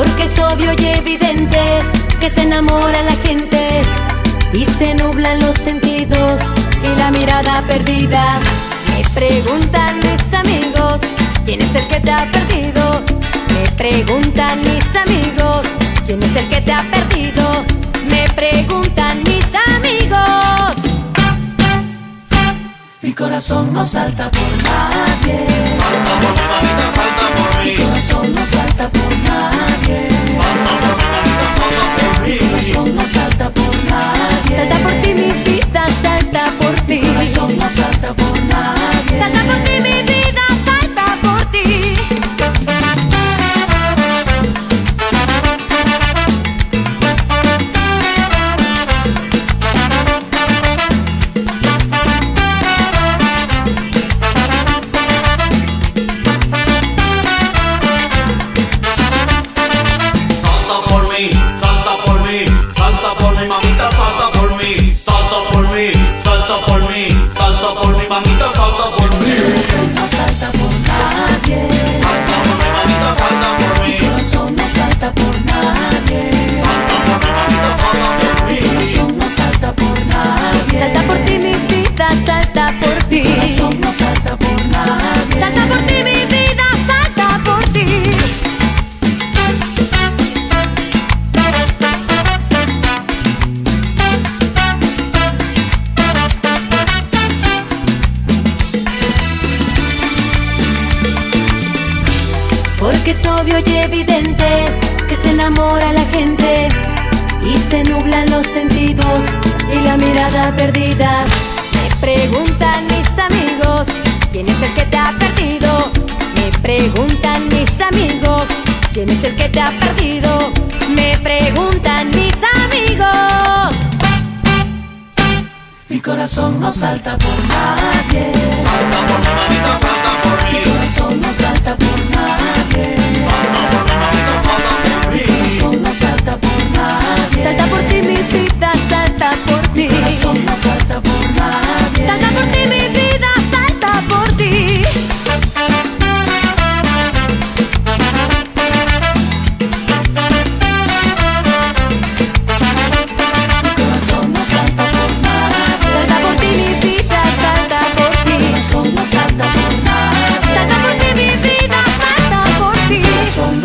es obvio y evidente que se enamora la gente y se nublan los sentidos y la mirada perdida. Me preguntan mis amigos, ¿quién es el que te ha perdido? Me preguntan mis amigos, ¿quién es el que te ha perdido? Me preguntan mis amigos. Mi corazón no salta por nadie. Salta por mi mamita, salta por mí. Mi corazón no salta Porque es obvio y evidente que se enamora la gente y se nublan los sentidos y la mirada perdida. Me preguntan mis amigos, ¿quién es el que te ha perdido? Me preguntan mis amigos, ¿quién es el que te ha perdido? Me preguntan mis amigos. Mi corazón no salta por nadie.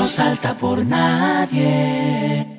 salta por nadie.